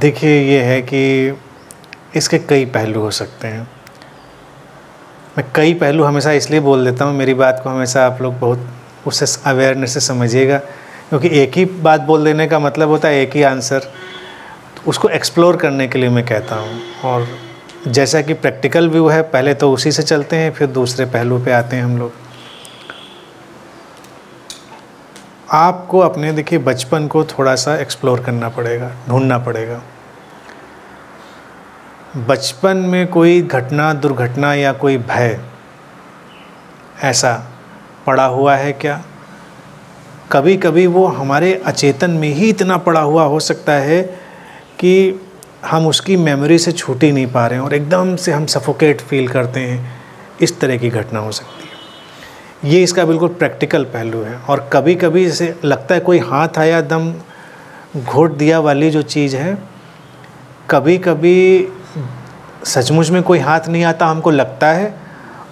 देखिए, ये है कि इसके कई पहलू हो सकते हैं। मैं कई पहलू हमेशा इसलिए बोल देता हूँ, मेरी बात को हमेशा आप लोग बहुत उससे अवेयरनेस से समझिएगा, क्योंकि एक ही बात बोल देने का मतलब होता है एक ही आंसर तो उसको एक्सप्लोर करने के लिए मैं कहता हूँ, और जैसा कि प्रैक्टिकल व्यू है, पहले तो उसी से चलते हैं, फिर दूसरे पहलू पे आते हैं हम लोग। आपको अपने, देखिए, बचपन को थोड़ा सा एक्सप्लोर करना पड़ेगा, ढूंढना पड़ेगा। बचपन में कोई घटना, दुर्घटना या कोई भय, ऐसा पड़ा हुआ है क्या? कभी कभी वो हमारे अचेतन में ही इतना पड़ा हुआ हो सकता है कि हम उसकी मेमोरी से छूट ही नहीं पा रहे हैं और एकदम से हम सफोकेट फील करते हैं। इस तरह की घटना हो सकती है। ये इसका बिल्कुल प्रैक्टिकल पहलू है। और कभी कभी जैसे लगता है कोई हाथ आया दम घोट दिया वाली जो चीज़ है कभी कभी सचमुच में कोई हाथ नहीं आता हमको लगता है।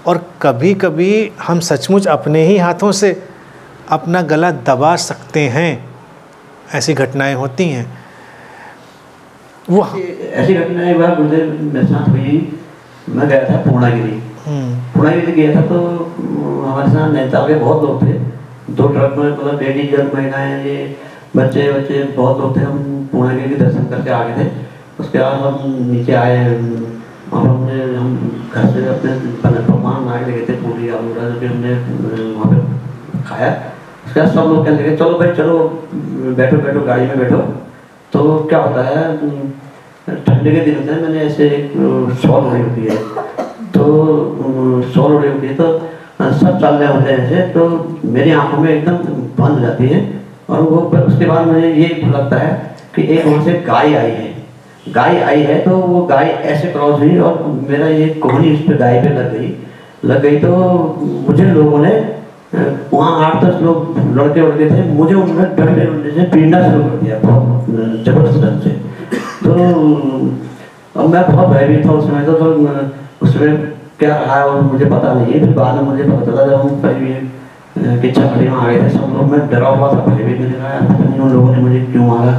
और कभी कभी हम सचमुच अपने ही हाथों से अपना गला दबा सकते हैं। ऐसी घटनाएँ होती हैं। वो ऐसी घटना एक गुरुदेव मेरे साथ हुई। मैं गया था पूर्णागिरी। हम्म, पूर्णागिरी गया था तो हमारे साथ नैनीताल के बहुत लोग थे। दो ट्रक में मतलब लेडीज़ और महिलाएँ ये बच्चे बच्चे बहुत लोग थे। हम पूर्णागिरी के दर्शन करके आ गए थे। उसके बाद हम नीचे आए पर हमने हम घर से अपने पकवान आए लगे थे पूरी आलू जो भी हमने वहाँ पे खाया। उसके बाद सब लोग कहने लगे चलो भाई चलो बैठो बैठो गाड़ी में बैठो। तो क्या होता है ठंडे के दिन होते हैं मैंने ऐसे शॉल ओढ़ी होती है। तो शॉल ओढ़ी होती है तो सब चल रहे होते हैं ऐसे तो मेरी आँखों में एकदम बंद हो जाती है। और वो उसके बाद मुझे ये लगता है कि एक ओर से गाय आई है। गाय आई है तो वो गाय ऐसे क्रॉस हुई और मेरा ये कोहनी उस पर गाय पे लग गई। लग गई तो मुझे लोगों ने वहाँ आठ दस लोग लड़के उड़के थे मुझे उन्होंने डंडे उड़ने से पीड़ना शुरू कर दिया बहुत ज़बरदस्त ढंग से। तो अब मैं बहुत भयभीत था उस समय तो, तो उसमें क्या रहा है, और मुझे पता नहीं है। फिर बाद में मुझे पता चला जब हम करीब कि छपड़ी में आ गए थे, सब लोग, मैं डरा हुआ था भयभीत मैंने कहा, पता नहीं उन लोगों ने मुझे क्यों मारा?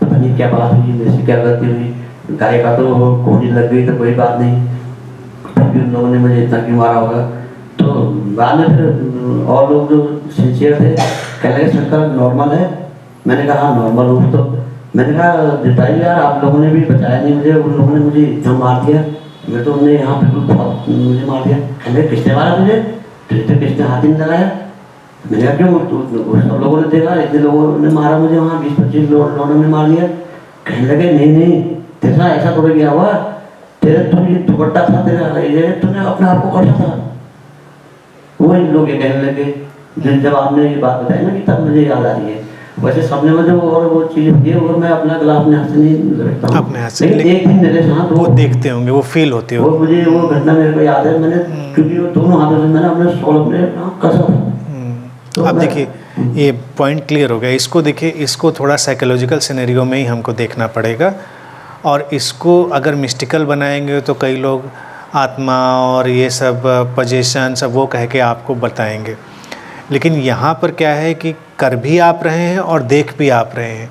पता नहीं क्या बात हुई, मेरे क्या गलती हुई? गाय का तो कोहनी लग गई तो कोई बात नहीं। फिर भी उन लोगों ने मुझे इतना क्यों मारा होगा? तो बाद में फिर और लोग जो सिंसियर थे, कह शंकर नॉर्मल है? मैंने कहा हाँ नॉर्मल हूँ तो। मैंने कहा बताइए यार, आप लोगों ने भी बचाया नहीं मुझे, उन लोगों ने मुझे इतना मार दिया। मैं तो उन्हें यहाँ बिल्कुल बहुत मुझे मार दिया। कहने किसने मारा मुझे तो किसने हाथ ही नहीं लगाया। मैंने कहा क्यों? तो, सब लोगों ने देखा इतने लोगों ने मारा मुझे वहाँ। बीस पच्चीस लोगों ने मार दिया। कहने लगे नहीं नहीं तेरा ऐसा थोड़ा गया हुआ। तेरे तुम ये दुपट्टा था तेरा ये तूने अपने आप को कटा था। वो इन लोग ये कहने लगे। जब आपने ये बात बताई ना कि तब मुझे याद आ रही है। वैसे सपने में जो और वो चीज़ है वो मैं अपना गला अपने हाथ से नहीं रखता अपने हाथ से लेकिन एक दिन मेरे साथ वो देखते होंगे वो फील होती वो मुझे वो घटना मेरे को याद है मैंने क्योंकि वो दोनों हाथों से मैंने अपने सोल अपने कसा था हम्म, तो अब देखिए ये पॉइंट क्लियर हो गया। इसको देखिए इसको थोड़ा साइकोलॉजिकल सिनेरियो में ही हमको देखना पड़ेगा। और इसको अगर मिस्टिकल बनाएँगे तो कई लोग आत्मा और ये सब पजेशन सब वो कह के आपको बताएँगे। लेकिन यहाँ पर क्या है कि कर भी आप रहे हैं और देख भी आप रहे हैं।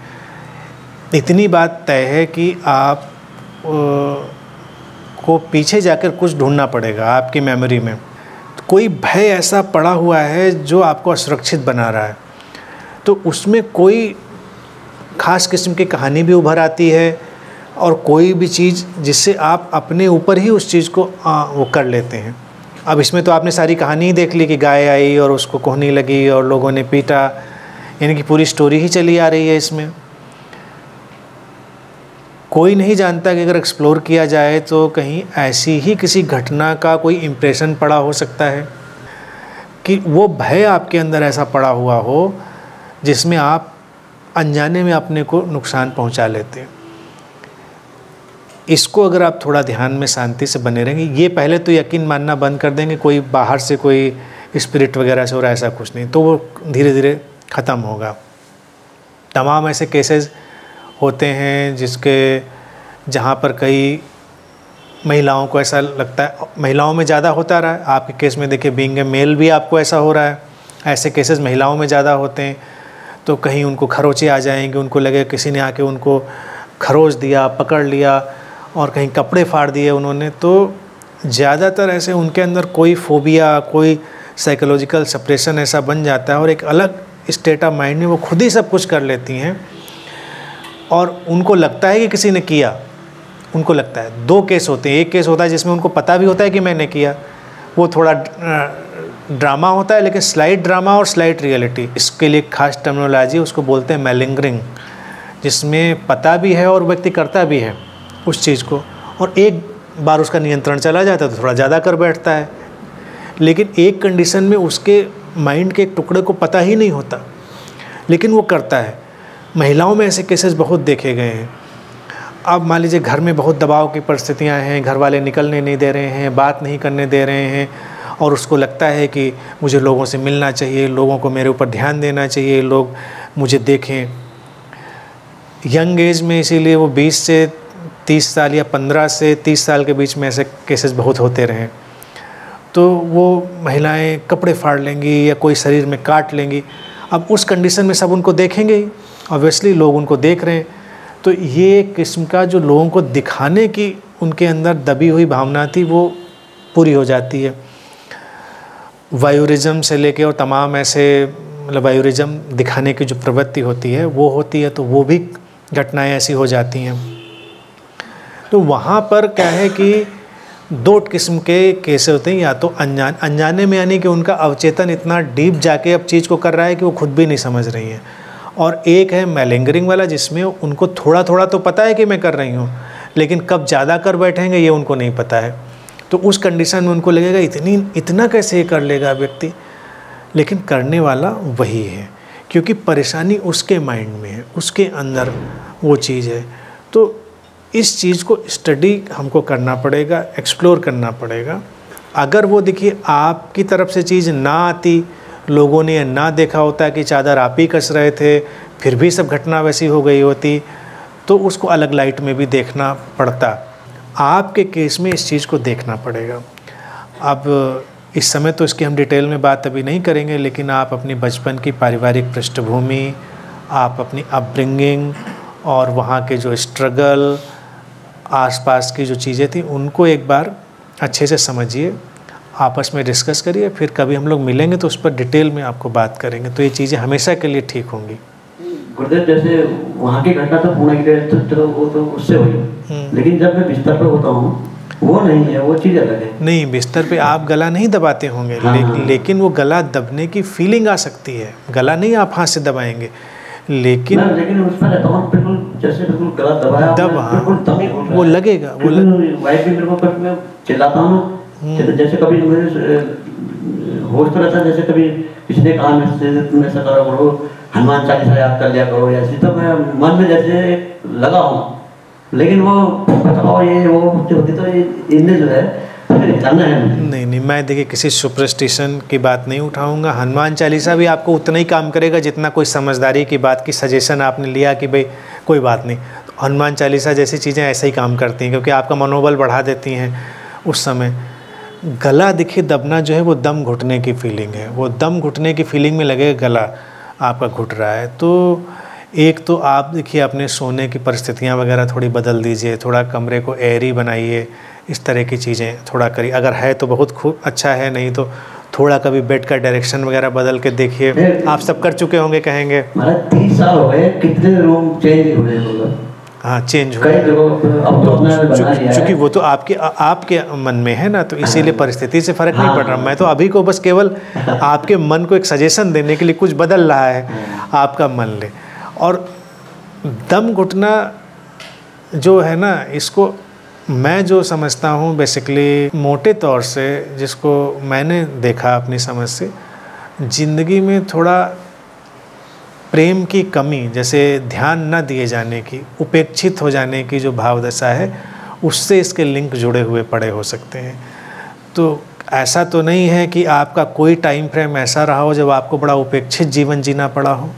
इतनी बात तय है कि आप को पीछे जाकर कुछ ढूंढना पड़ेगा आपकी मेमोरी में। कोई भय ऐसा पड़ा हुआ है जो आपको असुरक्षित बना रहा है। तो उसमें कोई खास किस्म की कहानी भी उभर आती है और कोई भी चीज़ जिससे आप अपने ऊपर ही उस चीज़ को आ, वो कर लेते हैं। अब इसमें तो आपने सारी कहानी ही देख ली कि गाय आई और उसको कोहनी लगी और लोगों ने पीटा। यानी कि पूरी स्टोरी ही चली आ रही है इसमें। कोई नहीं जानता कि अगर एक्सप्लोर किया जाए तो कहीं ऐसी ही किसी घटना का कोई इम्प्रेशन पड़ा हो सकता है कि वो भय आपके अंदर ऐसा पड़ा हुआ हो जिसमें आप अनजाने में अपने को नुकसान पहुँचा लेते। हैं इसको अगर आप थोड़ा ध्यान में शांति से बने रहेंगे, ये पहले तो यकीन मानना बंद कर देंगे, कोई बाहर से कोई स्पिरिट वगैरह से रहा ऐसा कुछ नहीं तो वो धीरे धीरे ख़त्म होगा। तमाम ऐसे केसेस होते हैं जिसके, जहाँ पर कई महिलाओं को ऐसा लगता है, महिलाओं में ज़्यादा होता रहा है। आपके केस में देखिए बींग ए मेल भी आपको ऐसा हो रहा है। ऐसे केसेस महिलाओं में ज़्यादा होते हैं। तो कहीं उनको खरोचे आ जाएँगे, उनको लगे किसी ने आके उनको खरोच दिया, पकड़ लिया और कहीं कपड़े फाड़ दिए उन्होंने। तो ज़्यादातर ऐसे उनके अंदर कोई फोबिया कोई साइकोलॉजिकल सप्रेशन ऐसा बन जाता है और एक अलग स्टेट ऑफ़ माइंड में वो खुद ही सब कुछ कर लेती हैं और उनको लगता है कि किसी ने किया। उनको लगता है। दो केस होते हैं। एक केस होता है जिसमें उनको पता भी होता है कि मैंने किया। वो थोड़ा ड्रामा होता है लेकिन स्लाइड ड्रामा और स्लाइड रियलिटी इसके लिए खास टर्मिनोलॉजी उसको बोलते हैं मेलिंगरिंग जिसमें पता भी है और व्यक्ति करता भी है उस चीज़ को। और एक बार उसका नियंत्रण चला जाता है तो थोड़ा ज़्यादा कर बैठता है। लेकिन एक कंडीशन में उसके माइंड के एक टुकड़े को पता ही नहीं होता। लेकिन वो करता है। महिलाओं में ऐसे केसेस बहुत देखे गए हैं। अब मान लीजिए घर में बहुत दबाव की परिस्थितियाँ हैं, घर वाले निकलने नहीं दे रहे हैं, बात नहीं करने दे रहे हैं और उसको लगता है कि मुझे लोगों से मिलना चाहिए, लोगों को मेरे ऊपर ध्यान देना चाहिए, लोग मुझे देखें। यंग एज में इसीलिए वो 20 से 30 साल या 15 से 30 साल के बीच में ऐसे केसेस बहुत होते रहे। तो वो महिलाएँ कपड़े फाड़ लेंगी या कोई शरीर में काट लेंगी। अब उस कंडीशन में सब उनको देखेंगे ही। ऑब्वियसली लोग उनको देख रहे हैं। तो ये किस्म का जो लोगों को दिखाने की उनके अंदर दबी हुई भावना थी, वो पूरी हो जाती है। वायुरिज्म से लेके और तमाम ऐसे मतलब वायुरिज्म दिखाने की जो प्रवृत्ति होती है, वो होती है तो वो भी घटनाएँ ऐसी हो जाती हैं। तो वहाँ पर क्या है कि दो किस्म के केस होते हैं, या तो अनजान अनजाने में यानी कि उनका अवचेतन इतना डीप जाके अब चीज़ को कर रहा है कि वो खुद भी नहीं समझ रही हैं। और एक है मेलेंगरिंग वाला, जिसमें उनको थोड़ा थोड़ा तो पता है कि मैं कर रही हूँ, लेकिन कब ज़्यादा कर बैठेंगे, ये उनको नहीं पता है। तो उस कंडीशन में उनको लगेगा, इतनी, इतना कैसे कर लेगा व्यक्ति? लेकिन करने वाला वही है, क्योंकि परेशानी उसके माइंड में है, उसके अंदर वो चीज़ है। तो इस चीज़ को स्टडी हमको करना पड़ेगा एक्सप्लोर करना पड़ेगा। अगर वो देखिए आपकी तरफ़ से चीज़ ना आती, लोगों ने ना देखा होता कि चादर आप ही कस रहे थे, फिर भी सब घटना वैसी हो गई होती तो उसको अलग लाइट में भी देखना पड़ता। आपके केस में इस चीज़ को देखना पड़ेगा। अब इस समय तो इसकी हम डिटेल में बात अभी नहीं करेंगे, लेकिन आप अपनी बचपन की पारिवारिक पृष्ठभूमि, आप अपनी अपब्रिंगिंग और वहाँ के जो स्ट्रगल आसपास की जो चीज़ें थी उनको एक बार अच्छे से समझिए आपस में डिस्कस करिए फिर कभी हम लोग मिलेंगे तो उस पर डिटेल में आपको बात करेंगे। तो ये चीज़ें हमेशा के लिए ठीक होंगी। गुरुदेव जैसे वहाँ की घटना तो पुणे की तो, तो वो तो उससे हुई। हम्म। लेकिन जब मैं बिस्तर पे होता हूँ वो नहीं है वो चीज़ अलग है। नहीं बिस्तर पे आप गला नहीं दबाते होंगे हाँ, ले, हाँ। लेकिन वो गला दबने की फीलिंग आ सकती है। गला नहीं आप हाथ से दबाएँगे लेकिन लेकिन उस पर बिल्कुल जैसे बिल्कुल गला दबाया दब। हाँ। वो लगेगा वो लग... वाइफ भी मेरे को मैं चिल्लाता हूँ हम्म। जैसे कभी मुझे होश तो रहता जैसे कभी किसी ने कहा मैं तुम ऐसा करो करो हनुमान चालीसा याद कर लिया करो ऐसे तो मैं मन में जैसे लगा हूँ। लेकिन वो बताओ ये वो होती तो इनने जो है नहीं नहीं, मैं देखिए किसी सुपरस्टिशन की बात नहीं उठाऊँगा। हनुमान चालीसा भी आपको उतना ही काम करेगा जितना कोई समझदारी की बात की सजेशन आपने लिया कि भाई कोई बात नहीं। तो हनुमान चालीसा जैसी चीज़ें ऐसे ही काम करती हैं, क्योंकि आपका मनोबल बढ़ा देती हैं उस समय। गला दिखे दबना जो है वो दम घुटने की फीलिंग है। वो दम घुटने की फीलिंग में लगेगा, गला आपका घुट रहा है। तो एक तो आप देखिए, अपने सोने की परिस्थितियाँ वगैरह थोड़ी बदल दीजिए, थोड़ा कमरे को एयरी बनाइए। इस तरह की चीज़ें थोड़ा करिए। अगर है तो बहुत खूब अच्छा है नहीं तो थोड़ा कभी बेड का डायरेक्शन वगैरह बदल के देखिए। आप सब कर चुके होंगे कहेंगे। तीस साल हो गए कितने रूम चेंज हुए हाँ चेंज हो तो चूँकि वो तो आपके आपके मन में है ना तो इसीलिए हाँ। परिस्थिति से फ़र्क नहीं पड़ रहा। हाँ। मैं तो अभी को बस केवल आपके मन को एक सजेशन देने के लिए कुछ बदल रहा है हाँ। आपका मन ले। और दम घुटना जो है ना इसको मैं जो समझता हूँ बेसिकली मोटे तौर से जिसको मैंने देखा अपनी समझ से, ज़िंदगी में थोड़ा प्रेम की कमी, जैसे ध्यान न दिए जाने की, उपेक्षित हो जाने की जो भावदशा है, उससे इसके लिंक जुड़े हुए पड़े हो सकते हैं। तो ऐसा तो नहीं है कि आपका कोई टाइम फ्रेम ऐसा रहा हो जब आपको बड़ा उपेक्षित जीवन जीना पड़ा हो।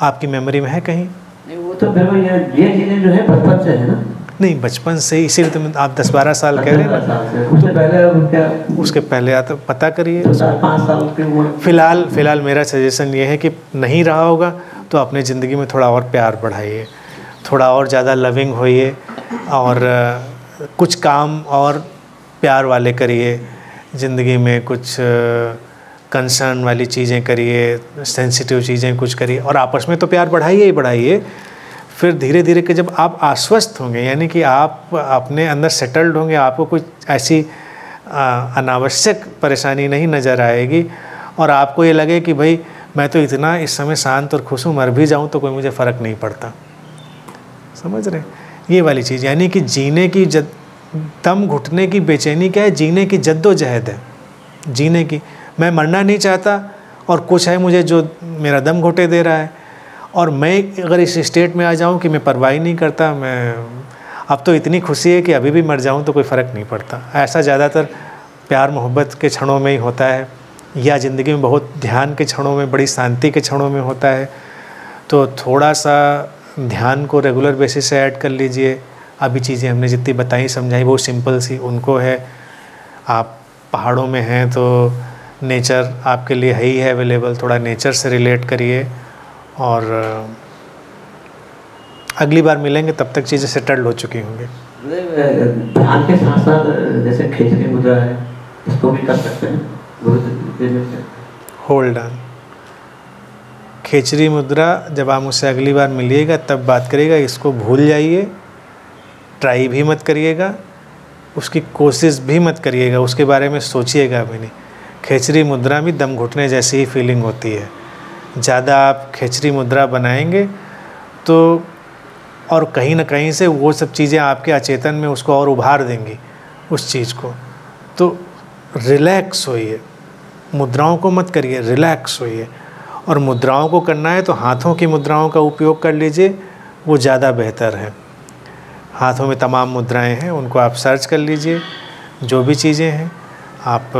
आपकी मेमोरी में है कहीं? तो फिर ये ये चीज़ें जो है बचपन से है ना? नहीं बचपन से इसीलिए तो आप दस बारह साल कह रहे हैं उसके पहले उसके पहले पता करिए। तो पाँच साल फ़िलहाल फ़िलहाल मेरा सजेशन ये है कि नहीं रहा होगा तो अपने ज़िंदगी में थोड़ा और प्यार बढ़ाइए थोड़ा और ज़्यादा लविंग होइए और कुछ काम और प्यार वाले करिए ज़िंदगी में कुछ कंसर्न वाली चीज़ें करिए सेंसिटिव चीज़ें कुछ करिए और आपस में तो प्यार बढ़ाइए ही बढ़ाइए। फिर धीरे धीरे के जब आप आश्वस्त होंगे, यानी कि आप अपने अंदर सेटल्ड होंगे, आपको कुछ ऐसी अनावश्यक परेशानी नहीं नज़र आएगी और आपको ये लगे कि भाई, मैं तो इतना इस समय शांत और खुश हूँ, मर भी जाऊँ तो कोई मुझे फ़र्क नहीं पड़ता। समझ रहे ये वाली चीज़, यानी कि जीने की जद, दम घुटने की बेचैनी क्या है? जीने की जद्दोजहद है। जीने की, मैं मरना नहीं चाहता और कुछ है मुझे जो मेरा दम घुटे दे रहा है। और मैं अगर इस स्टेट में आ जाऊँ कि मैं परवाही नहीं करता, मैं, अब तो इतनी खुशी है कि अभी भी मर जाऊँ तो कोई फ़र्क नहीं पड़ता। ऐसा ज़्यादातर प्यार मोहब्बत के क्षणों में ही होता है, या ज़िंदगी में बहुत ध्यान के क्षणों में, बड़ी शांति के क्षणों में होता है। तो थोड़ा सा ध्यान को रेगुलर बेसिस से ऐड कर लीजिए। अभी चीज़ें हमने जितनी बताई, समझाई, वो सिंपल सी उनको है। आप पहाड़ों में हैं तो नेचर आपके लिए है ही है अवेलेबल थोड़ा नेचर से रिलेट करिए। और अगली बार मिलेंगे तब तक चीज़ें सेटल्ड हो चुकी होंगी। ध्यान के साथ साथ जैसे खिचड़ी मुद्रा है इसको भी कर सकते हैं। होल्ड ऑन खेचरी मुद्रा जब आप मुझसे अगली बार मिलिएगा तब बात करिएगा इसको भूल जाइए। ट्राई भी मत करिएगा। उसकी कोशिश भी मत करिएगा। उसके बारे में सोचिएगा भी नहीं। खेचरी मुद्रा भी दम घुटने जैसी ही फीलिंग होती है। ज़्यादा आप खेचरी मुद्रा बनाएँगे तो और कहीं ना कहीं से वो सब चीज़ें आपके अचेतन में उसको और उभार देंगी उस चीज़ को। तो रिलैक्स होइए, मुद्राओं को मत करिए, रिलैक्स होइए। और मुद्राओं को करना है तो हाथों की मुद्राओं का उपयोग कर लीजिए, वो ज़्यादा बेहतर है। हाथों में तमाम मुद्राएँ हैं, उनको आप सर्च कर लीजिए, जो भी चीज़ें हैं, आप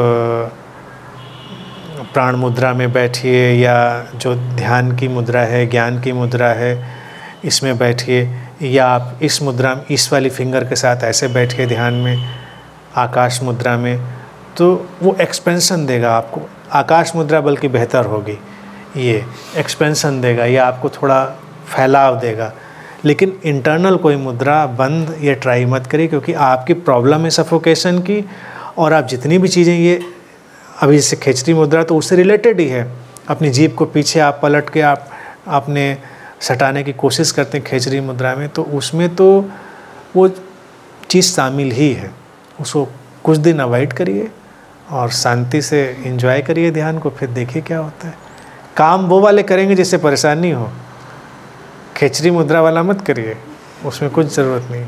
प्राण मुद्रा में बैठिए या जो ध्यान की मुद्रा है, ज्ञान की मुद्रा है, इसमें बैठिए या आप इस मुद्रा में इस वाली फिंगर के साथ ऐसे बैठिए ध्यान में, आकाश मुद्रा में तो वो एक्सपेंसन देगा आपको। आकाश मुद्रा बल्कि बेहतर होगी, ये एक्सपेंसन देगा, ये आपको थोड़ा फैलाव देगा। लेकिन इंटरनल कोई मुद्रा बंद, ये ट्राई मत करिए, क्योंकि आपकी प्रॉब्लम है सफोकेशन की, और आप जितनी भी चीज़ें ये अभी जैसे खेचरी मुद्रा तो उससे रिलेटेड ही है। अपनी जीप को पीछे आप पलट के आप, आपने सटाने की कोशिश करते हैं खेचरी मुद्रा में तो उसमें तो वो चीज़ शामिल ही है। उसको कुछ दिन अवॉइड करिए और शांति से इंजॉय करिए ध्यान को, फिर देखिए क्या होता है। काम वो वाले करेंगे जिससे परेशानी हो। खेचरी मुद्रा वाला मत करिए, उसमें कुछ ज़रूरत नहीं।